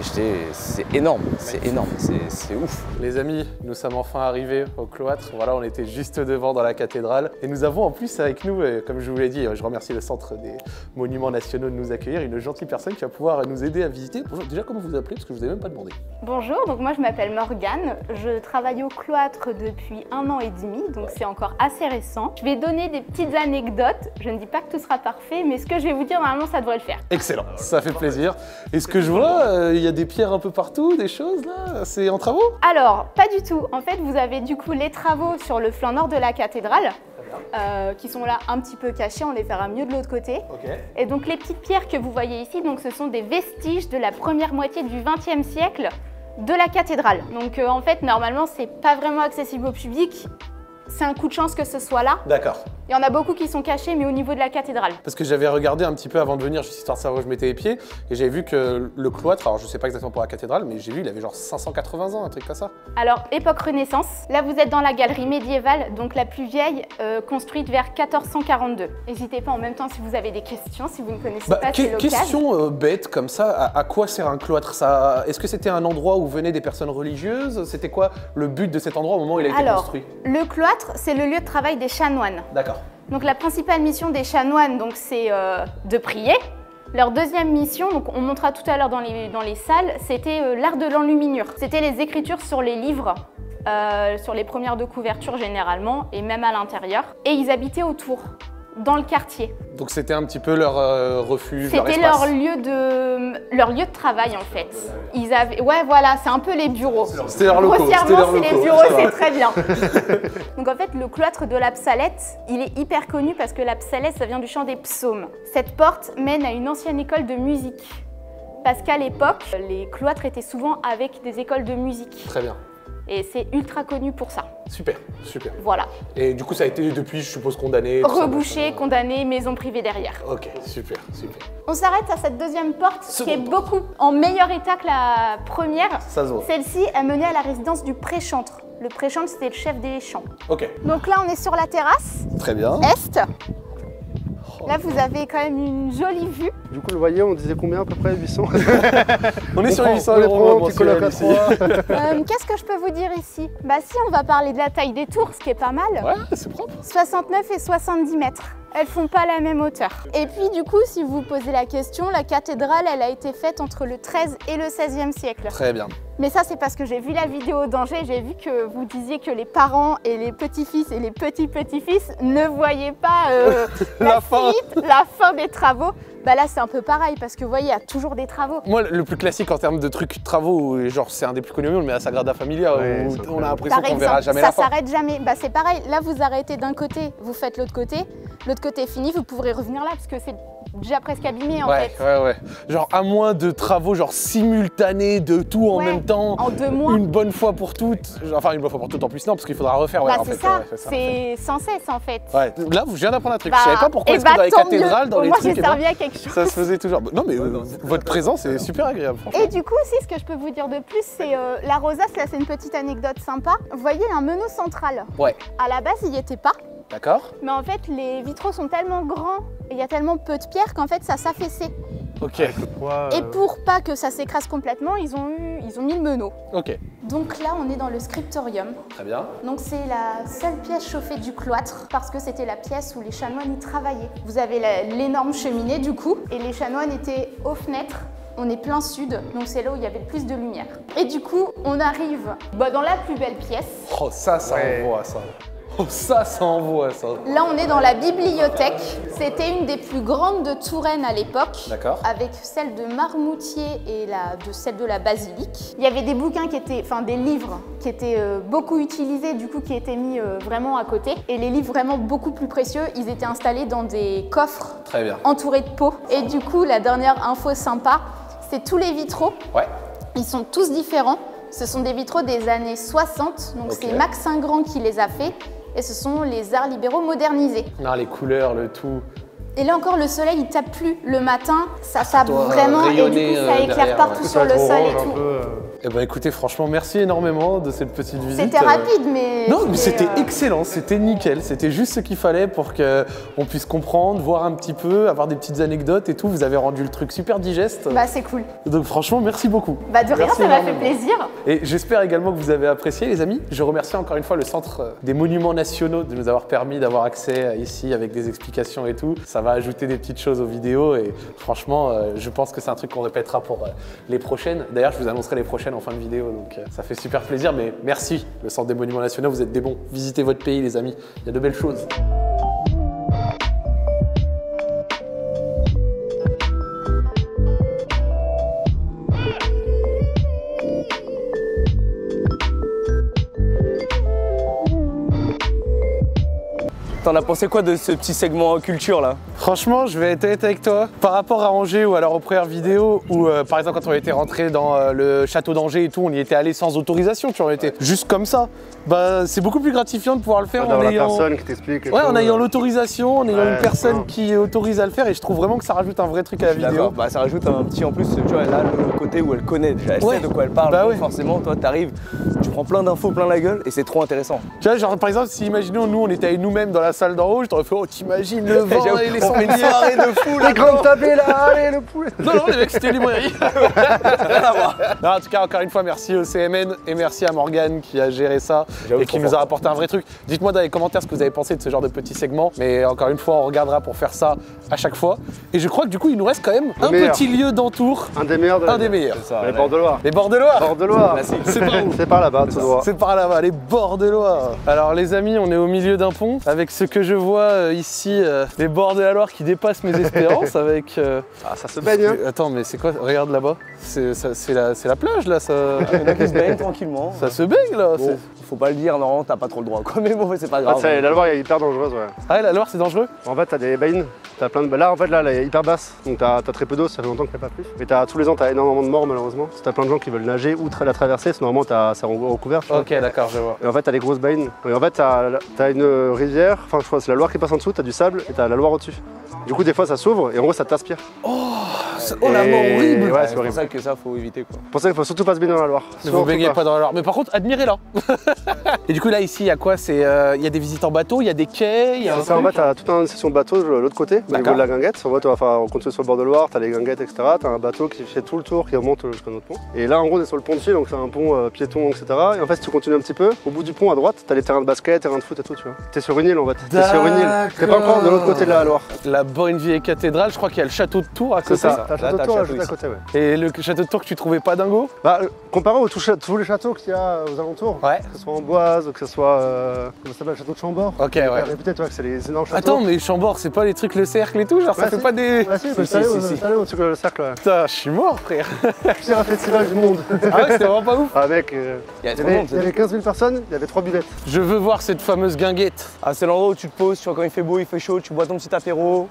S2: c'est énorme, c'est énorme, c'est ouf.
S1: Les amis, nous sommes enfin arrivés au cloître. Voilà, on était juste devant dans la cathédrale. Et nous avons en plus avec nous, euh, comme je vous l'ai dit, euh, je remercie le Centre des Monuments Nationaux de nous accueillir, une gentille personne qui va pouvoir nous aider à visiter. Bonjour, déjà, comment vous vous appelez? Parce que je vous ai même pas demandé.
S4: Bonjour, donc moi je m'appelle Morgane, je travaille au cloître depuis un an et demi, donc c'est encore assez récent. Je vais donner des petites anecdotes, je ne dis pas que tout sera parfait, mais ce que je vais vous dire normalement ça devrait le faire.
S1: Excellent, ça fait plaisir. Et ce que je vois, euh, il y a des pierres un peu partout, des choses là, c'est en travaux?
S4: Alors, pas du tout, en fait vous avez du coup les travaux sur le flanc nord de la cathédrale, euh, qui sont là un petit peu cachés, on les fera mieux de l'autre côté. Et donc les petites pierres que vous voyez ici, donc ce sont des vestiges de la première moitié du XXe siècle de la cathédrale. Donc euh, en fait normalement c'est pas vraiment accessible au public. C'est un coup de chance que ce soit là.
S1: D'accord.
S4: Il y en a beaucoup qui sont cachés, mais au niveau de la cathédrale.
S1: Parce que j'avais regardé un petit peu avant de venir, juste histoire de savoir où je mettais les pieds, et j'avais vu que le cloître, alors je sais pas exactement pour la cathédrale, mais j'ai vu, il avait genre 580 ans, un truc comme ça.
S4: Alors, époque Renaissance. Là, vous êtes dans la galerie médiévale, donc la plus vieille, euh, construite vers 1442. N'hésitez pas en même temps si vous avez des questions, si vous ne connaissez
S1: Bah,
S4: pas,
S1: que-
S4: l'occasion.
S1: question euh, bête comme ça, à, à quoi sert un cloître ça? Est-ce que c'était un endroit où venaient des personnes religieuses? C'était quoi le but de cet endroit au moment où il a été
S4: Alors,
S1: construit?
S4: le cloître, c'est le lieu de travail des chanoines.
S1: D'accord.
S4: Donc la principale mission des chanoines, donc c'est euh, de prier. Leur deuxième mission, on montrera tout à l'heure dans les, dans les salles, c'était euh, l'art de l'enluminure. C'était les écritures sur les livres, euh, sur les premières de couverture généralement, et même à l'intérieur. Et ils habitaient autour, dans le quartier.
S1: Donc c'était un petit peu leur euh, refuge, leur
S4: C'était
S1: espace.
S4: leur lieu de leur lieu de travail en fait. Ils avaient, ouais voilà, c'est un peu les bureaux.
S1: C'était leur locaux,
S4: Grossièrement,
S1: leur
S4: c'est les bureaux, c'est très bien. Donc en fait, le cloître de la Psalette, il est hyper connu parce que la Psalette, ça vient du chant des psaumes. Cette porte mène à une ancienne école de musique. Parce qu'à l'époque, les cloîtres étaient souvent avec des écoles de musique.
S1: Très bien.
S4: Et c'est ultra connu pour ça.
S1: Super, super.
S4: Voilà.
S1: Et du coup, ça a été depuis, je suppose, condamné.
S4: Rebouché, condamné, maison privée derrière.
S1: Ok, super, super.
S4: On s'arrête à cette deuxième porte qui est beaucoup en meilleur état que la première.
S1: Ça se voit.
S4: Celle-ci, elle menait à la résidence du pré-chantre. Le pré-chantre, c'était le chef des champs.
S1: Ok,
S4: Donc là, on est sur la terrasse
S1: très bien.
S4: est. Là, vous avez quand même une jolie vue.
S3: Du coup, le loyer, on disait combien à peu près 800
S1: On est sur
S3: prend-
S1: 800
S3: on les
S1: euros
S3: petit à.
S4: Euh, Qu'est-ce que je peux vous dire ici? Bah si, on va parler de la taille des tours, ce qui est pas mal.
S1: Ouais, c'est propre.
S4: 69 et 70 mètres. Elles font pas la même hauteur. Et puis du coup, si vous vous posez la question, la cathédrale, elle a été faite entre le 13 et le 16e siècle.
S1: Très bien.
S4: Mais ça, c'est parce que j'ai vu la vidéo d'Angers, j'ai vu que vous disiez que les parents et les petits-fils et les petits-petits-fils ne voyaient pas euh,
S1: La fin.
S4: suite, la fin des travaux. Bah là, c'est un peu pareil parce que vous voyez, il y a toujours des travaux.
S1: Moi, le plus classique en termes de trucs travaux, où, genre c'est un des plus connus, mais à Sagrada Familia,
S3: Ouais,
S1: où on a l'impression qu'on verra jamais
S4: ça
S1: la fin.
S4: s'arrête jamais. Bah c'est pareil, là vous arrêtez d'un côté, vous faites l'autre côté, l'autre côté est fini, vous pourrez revenir là parce que c'est déjà presque abîmé en
S1: Ouais,
S4: fait.
S1: ouais, ouais. Genre à moins de travaux genre simultanés de tout en
S4: Ouais,
S1: même temps.
S4: En deux mois.
S1: Une bonne fois pour toutes. Enfin, une bonne fois pour toutes en plus, non, parce qu'il faudra refaire. Ouais,
S4: bah c'est ça,
S1: ouais, c'est ça.
S4: sans cesse en fait.
S1: Ouais, là, je viens d'apprendre un truc.
S4: Bah,
S1: je savais pas pourquoi
S4: eh
S1: est-ce que
S4: bah,
S1: dans les
S4: mieux.
S1: cathédrales, dans les
S4: moins,
S1: trucs,
S4: j'ai servi à quelque chose.
S1: Ça se faisait toujours. Non, mais euh, votre présence est super agréable.
S4: Et du coup aussi, ce que je peux vous dire de plus, c'est euh, la rosace, là c'est une petite anecdote sympa. Vous voyez un menu central.
S1: Ouais,
S4: À la base, il n'y était pas,
S1: d'accord.
S4: mais en fait, les vitraux sont tellement grands et il y a tellement peu de pierres qu'en fait, ça s'affaissait.
S1: Ok,
S3: Poids,
S4: Et
S3: euh,
S4: pour pas que ça s'écrase complètement, ils ont, eu, ils ont mis le meneau.
S1: ok.
S4: Donc là, on est dans le scriptorium.
S1: Très bien.
S4: Donc c'est la seule pièce chauffée du cloître parce que c'était la pièce où les chanoines y travaillaient. Vous avez l'énorme cheminée du coup et les chanoines étaient aux fenêtres. On est plein sud, donc c'est là où il y avait le plus de lumière. Et du coup, on arrive bah, dans la plus belle pièce.
S1: Oh, ça, ça
S3: Ouais.
S1: envoie, ça. Oh, ça, ça envoie, ça.
S4: Là, on est dans la bibliothèque. C'était une des plus grandes de Touraine à l'époque.
S1: D'accord.
S4: Avec celle de Marmoutier et la, de celle de la basilique. Il y avait des bouquins qui étaient, enfin des livres qui étaient euh, beaucoup utilisés, du coup qui étaient mis euh, vraiment à côté. Et les livres vraiment beaucoup plus précieux, ils étaient installés dans des coffres
S1: Très bien.
S4: entourés de pots. Et du coup, la dernière info sympa, c'est tous les vitraux.
S1: Ouais.
S4: Ils sont tous différents. Ce sont des vitraux des années 60, donc c'est Max Ingrand qui les a faits. Et ce sont les arts libéraux modernisés.
S1: Les couleurs, le tout.
S4: Et là encore, le soleil, il tape plus le matin, ça tape
S1: doit
S4: vraiment, et du coup, ça éclaire
S1: derrière,
S4: partout
S1: ouais.
S4: sur le sol et tout.
S3: euh,
S1: Eh ben écoutez, franchement, merci énormément de cette petite visite.
S4: C'était
S1: Euh,
S4: rapide, mais.
S1: Non, mais c'était
S4: euh,
S1: excellent, c'était nickel, c'était juste ce qu'il fallait pour qu'on puisse comprendre, voir un petit peu, avoir des petites anecdotes et tout. Vous avez rendu le truc super digeste.
S4: Bah, c'est cool.
S1: Donc franchement, merci beaucoup.
S4: Bah, de rien,
S1: Merci
S4: ça m'a fait plaisir.
S1: Et j'espère également que vous avez apprécié, les amis. Je remercie encore une fois le Centre des Monuments Nationaux de nous avoir permis d'avoir accès ici avec des explications et tout. Ça va ajouter des petites choses aux vidéos et franchement, euh, je pense que c'est un truc qu'on répétera pour euh, les prochaines. D'ailleurs, je vous annoncerai les prochaines en fin de vidéo, donc euh, ça fait super plaisir. Mais merci, le Centre des Monuments Nationaux, vous êtes des bons. Visitez votre pays, les amis. Il y a de belles choses.
S2: T'en as pensé quoi de ce petit segment culture là
S1: Franchement, je vais être honnête avec toi. Par rapport à Angers ou alors aux premières vidéos où, euh, par exemple, quand on était rentré dans euh, le château d'Angers et tout, on y était allé sans autorisation, tu vois, on était juste comme ça. Bah, c'est beaucoup plus gratifiant de pouvoir le faire en
S3: la
S1: ayant.
S3: personne qui t'explique.
S1: Ouais,
S3: tout,
S1: en ayant
S3: euh,
S1: l'autorisation, en ayant
S3: Ouais,
S1: une personne qui autorise à le faire, et je trouve vraiment que ça rajoute un vrai truc à la vidéo.
S2: D'accord. Bah ça rajoute un petit en plus, tu vois, là le côté où elle connaît déjà, elle
S1: Ouais.
S2: sait de quoi elle parle.
S1: Bah
S2: donc
S1: ouais.
S2: Forcément, toi t'arrives, tu prends plein d'infos plein la gueule et c'est trop intéressant.
S1: Tu vois, genre par exemple, si imaginons nous on était avec nous-mêmes dans la salle d'en haut, je t'aurais fait oh t'imagines le vent et les
S2: on fait une
S1: sangliers.
S2: soirée de fou
S3: Les grandes tapées là, allez le poulet
S1: Non, non, les mecs, c'était les moyens. Non, en tout cas, encore une fois, merci au CMN et merci à Morgane qui a géré ça et qui nous a apporté un vrai truc. Dites-moi dans les commentaires ce que vous avez pensé de ce genre de petit segment. Mais encore une fois, on regardera pour faire ça à chaque fois. Et je crois que du coup, il nous reste quand même un petit lieu d'entour,
S3: Un des meilleurs de la
S1: un des
S3: ville.
S1: Meilleurs.
S2: Ça,
S3: Les bords de Loire.
S1: Les bords de Loire.
S3: Bords de Loire.
S1: C'est par où
S3: C'est par là-bas, tout droit.
S1: C'est par là-bas, les bords de Loire. Alors les amis, on est au milieu d'un pont avec ce que je vois euh, ici, euh, les bords de la Loire qui dépassent mes espérances avec... euh,
S3: Ah, ça se baigne, hein
S1: Attends, mais c'est quoi? Regarde là-bas. C'est la, plage là, ça...
S2: Il y en a qui se baignent tranquillement.
S1: ça se baigne là.
S2: Bon, faut pas le dire, non, t'as pas trop le droit quoi, mais bon, c'est pas
S3: Ah,
S2: grave.
S3: c'est- La Loire est hyper dangereuse, ouais.
S1: Ah ouais, la Loire c'est dangereux
S3: En fait, t'as des baignes, t'as plein de. Là, en fait, là, elle est hyper basse, donc t'as as très peu d'eau, ça fait longtemps qu'il n'y a pas plus. Mais t'as tous les ans, t'as énormément de morts, malheureusement. Si t'as plein de gens qui veulent nager ou tra- la traverser, c'est normalement, t'as ça recouvert.
S1: Ok, d'accord, je vois.
S3: Et en fait, t'as des grosses baignes. Et en fait, t'as as une rivière, enfin, je crois que c'est la Loire qui passe en dessous, t'as du sable et t'as la Loire au-dessus. Du coup, des fois, ça s'ouvre et en gros, ça t'aspire.
S1: Oh la mort horrible
S3: Ouais,
S2: Ouais,
S3: c'est
S2: pour ça que ça faut éviter quoi.
S3: C'est pour ça qu'il faut surtout pas se baigner dans la Loire.
S1: Ne vous baignez pas dans la Loire. Mais par contre, admirez-la. et du coup, là, ici, il y a quoi? C'est, euh, Il y a des visites en bateau, il y a des quais, il y a un
S3: Ça, en bas, t'as toute une section de bateau de l'autre côté, au niveau de la guinguette. En vas faire- on continue sur le bord de Loire, t'as les guinguettes, etc. T'as un bateau qui fait tout le tour, qui remonte jusqu'à notre pont. Et là, en gros, on est sur le pont dessus, donc c'est un pont euh, piéton, etc. Et en fait, si tu continues un petit peu, au bout du pont à droite, t'as les terrains de basket, terrains de foot et tout, tu vois. T'es sur une île, en fait. T'es sur une île. T'es pas encore de l'autre côté de la Loire.
S1: La bonne vieille cathédrale, je crois qu'il y a le château de Tours à
S3: C'est
S1: côté.
S3: ça. T'as
S2: Là,
S3: le château
S2: t'as
S3: de Tours
S2: le
S3: là, juste à
S2: château
S3: côté, ouais.
S1: Et le château de Tours que tu trouvais pas dingo
S3: Bah, euh, comparé aux tous, les châteaux qu'il y a aux alentours,
S1: Ouais.
S3: que ce soit en Boise, que ce soit. euh, comment ça s'appelle, le château de Chambord.
S1: Ok, ouais.
S3: Que c'est les énormes châteaux.
S1: Attends, mais Chambord, c'est pas les trucs le cercle et tout Genre, ça fait pas des.
S3: Ah si, mais
S2: si,
S3: au- au-dessus du cercle, ouais.
S1: Putain, je suis mort, frère.
S3: Pire festival du monde.
S1: Ah ouais, c'était vraiment pas ouf.
S3: Ah mec, euh,
S2: il y
S3: avait 15 000 personnes, il y avait 3 buvettes.
S1: Je veux voir cette fameuse guinguette.
S2: Ah, c'est l'endroit où tu te poses, tu vois, quand il fait beau, il fait chaud, tu bois ton petit apéro.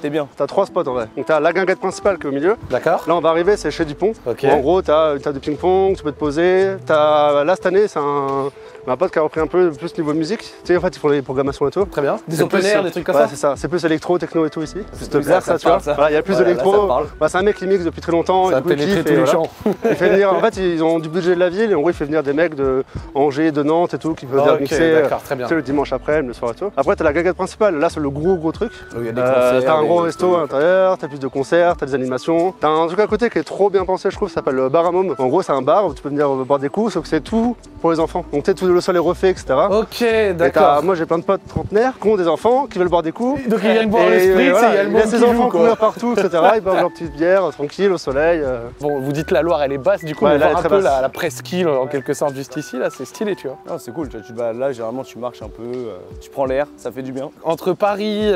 S2: T'es bien.
S3: T'as trois spots en vrai. Donc t'as la guinguette principale qui est au milieu.
S1: D'accord
S3: Là on va arriver, c'est chez Dupont.
S1: Ok.
S3: En gros, t'as de ping-pong, tu peux te poser. Là cette année, c'est un, un pote qui a repris un peu plus niveau musique. Tu sais, en fait, ils font les programmations et tout.
S1: Très bien. Des
S3: C'est
S1: open air, des trucs comme
S3: ouais,
S1: ça
S3: c'est ça. C'est plus électro, techno et tout ici. Te
S2: plus
S3: plaire
S2: ça,
S3: ça, tu vois. Voilà, Il y a plus
S2: Voilà,
S3: d'électro. Bah, c'est un mec qui mixe depuis très longtemps.
S1: Ça a pénétré tous les champs.
S3: Il fait venir, en fait, ils ont du budget de la ville et en gros, il fait venir des mecs de Angers, de Nantes et tout qui peuvent venir
S1: Ok,
S3: mixer. sais, le dimanche après, le soir et tout. Après, t'as la guinguette principale. Là, c'est le gros gros truc. Euh, t'as un gros resto à l'intérieur, t'as plus de concerts, t'as des animations. T'as un truc à côté qui est trop bien pensé, je trouve, ça s'appelle le bar à. En gros, c'est un bar où tu peux venir boire des coups, sauf que c'est tout pour les enfants. Donc, tu le sol est refait, etc.
S1: Ok, d'accord.
S3: moi, j'ai plein de potes trentenaires qui ont des enfants qui veulent boire des coups.
S1: Donc ils viennent boire le spritz et
S3: voilà,
S1: il y a le monde qui
S3: ses enfants courir partout, etc. Ils boivent leur petite bière euh, tranquille au soleil. euh.
S1: Bon, vous dites la Loire, elle est basse, du coup,
S3: Ouais,
S1: on
S3: là,
S1: voir un peu la, la presqu'île en quelque sorte juste ici, là, c'est stylé, tu vois.
S2: Non, c'est cool, tu, là, généralement tu marches un peu, euh, tu prends l'air, ça fait du bien.
S1: Entre Paris,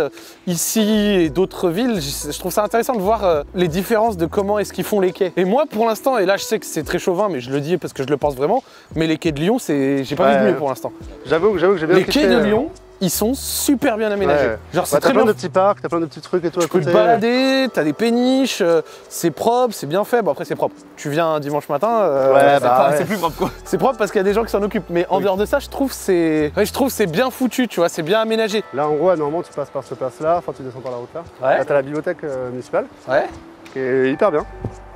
S1: ici et d'autres villes, je je trouve ça intéressant de voir euh, les différences de comment est-ce qu'ils font les quais. Et moi, pour l'instant, et là je sais que c'est très chauvin, mais je le dis parce que je le pense vraiment, mais les quais de Lyon, c'est, j'ai pas
S3: Ouais.
S1: mieux pour l'instant.
S3: J'avoue que j'avoue que j'ai bien
S1: Les quais de
S3: euh.
S1: Lyon, ils sont super bien aménagés.
S3: Ouais.
S1: Genre c'est
S3: Bah, t'as
S1: très
S3: plein
S1: bien
S3: de petits parcs, t'as plein de petits trucs et tout à
S1: Tu peux
S3: côté.
S1: te balader, t'as des péniches, euh, c'est propre, c'est bien fait. Bon après c'est propre. Tu viens un dimanche matin, euh,
S3: Ouais, bah, ouais.
S1: c'est plus propre quoi. C'est propre parce qu'il y a des gens qui s'en occupent. Mais en
S2: Oui.
S1: dehors de ça, je trouve c'est, ouais, je trouve c'est bien foutu, tu vois, c'est bien aménagé.
S3: Là, en gros, normalement, tu passes par ce place-là, enfin, tu descends par la route là.
S1: Ouais.
S3: Là, t'as la bibliothèque euh, municipale,
S1: Ouais.
S3: qui est hyper bien.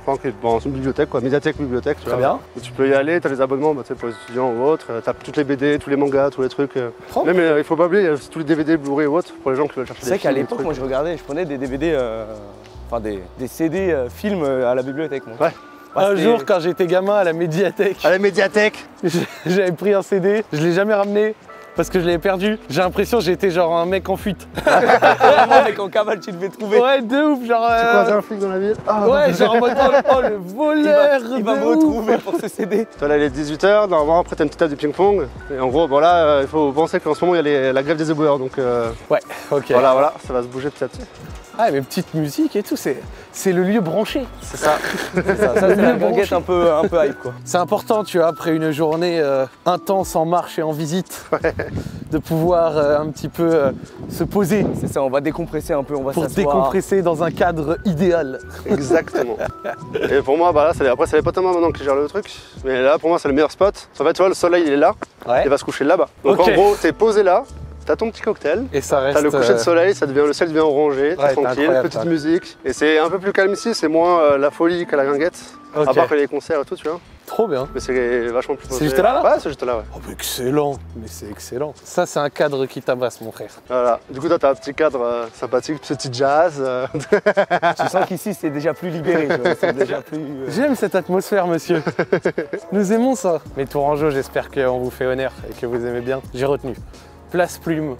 S3: Enfin, qui est- bon, c'est une bibliothèque, quoi, médiathèque, bibliothèque, tu
S1: Très
S3: vois.
S1: bien.
S3: Où tu peux y aller, t'as les abonnements bah, tu pour les étudiants ou autres, euh, t'as toutes les BD, tous les mangas, tous les trucs. euh.
S1: Propre.
S3: Même, euh, il faut pas oublier, il y a tous les DVD, Blu-ray ou autres, pour les gens qui veulent chercher
S2: C'est
S3: des
S2: vrai qu'à l'époque, moi je regardais, je prenais des DVD, euh, enfin des, des CD euh, films à la bibliothèque. Moi.
S3: Ouais.
S2: Bah,
S1: un jour, quand j'étais gamin à la médiathèque,
S3: À la médiathèque
S1: j'avais pris un CD, je l'ai jamais ramené parce que je l'avais perdu. J'ai l'impression que j'étais genre un mec en fuite.
S2: Vraiment, mec en cavale, tu devais trouver.
S1: Ouais, de ouf, genre.
S3: Tu
S1: euh,
S3: croises un flic dans la ville Ah,
S1: Ouais, genre en mode oh, oh, le
S2: Il va,
S1: voleur.
S2: il va me
S1: ouf.
S2: retrouver pour ce CD.
S3: Toi, là, il est 18h, normalement, après, t'as une petite table de ping-pong. Et en gros, bon, là, euh, il faut penser qu'en ce moment, il y a les- la grève des éboueurs, donc euh,
S1: Ouais, ok.
S3: voilà, voilà, ça va se bouger petit.
S1: Ah, mais petite musique et tout, c'est, c'est le lieu branché.
S3: C'est ça.
S2: C'est ça, ça c'est la ganguette un peu, un peu hype quoi.
S1: C'est important, tu vois, après une journée euh, intense en marche et en visite, de pouvoir euh, un petit peu euh, se poser
S2: C'est ça, on va décompresser un peu, on va
S1: pour décompresser dans un cadre idéal.
S3: Exactement. Et pour moi, bah là, après, c'est les potes à moi maintenant qui gèrent le truc. Mais là, pour moi, c'est le meilleur spot. En fait, tu vois, le soleil, il est là.
S1: Ouais.
S3: Il va se coucher là-bas. Donc en gros, t'es posé là, t'as ton petit cocktail.
S1: Et ça reste.
S3: T'as le coucher
S1: euh,
S3: de soleil, ça devient, le ciel devient orangé,
S1: Ouais,
S3: tranquille, petite
S1: ça.
S3: musique. Et c'est un peu plus calme ici, c'est moins euh, la folie qu'à la guinguette.
S1: Ok.
S3: À part que les concerts et tout, tu vois.
S1: Trop bien.
S3: Mais c'est vachement plus
S1: C'est juste là, là
S3: Ouais, c'est juste là, ouais.
S1: Oh, mais excellent, mais c'est excellent. Ça, c'est un cadre qui tabasse, mon frère.
S3: Voilà. Du coup, toi, t'as un petit cadre euh, sympathique, petit jazz. euh,
S2: Tu sens qu'ici c'est déjà plus libéré, déjà plus. euh,
S1: J'aime cette atmosphère, monsieur. Nous aimons ça. Mais Tourangeau, j'espère qu'on vous fait honneur et que vous aimez bien. J'ai retenu Place Plume,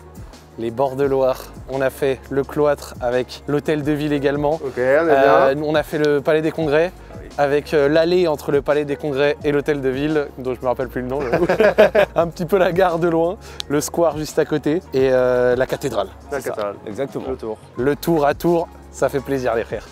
S1: les bords de Loire. On a fait le cloître avec l'hôtel de ville également.
S3: Ok, on est
S1: Euh,
S3: bien.
S1: on a fait le palais des congrès avec euh, l'allée entre le palais des congrès et l'hôtel de ville, dont je me rappelle plus le nom. un petit peu la gare de loin, le square juste à côté et euh, la cathédrale.
S3: La cathédrale.
S2: Exactement.
S3: Le tour.
S1: Le tour à tour, ça fait plaisir les frères.